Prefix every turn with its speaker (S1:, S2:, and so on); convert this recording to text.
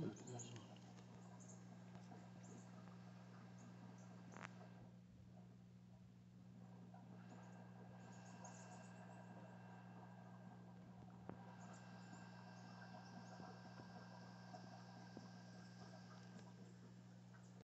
S1: Sure.